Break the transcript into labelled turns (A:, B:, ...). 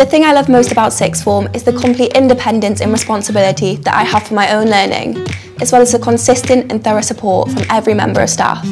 A: The thing I love most about sixth form is the complete independence and responsibility that I have for my own learning, as well as the consistent and thorough support from every member of staff.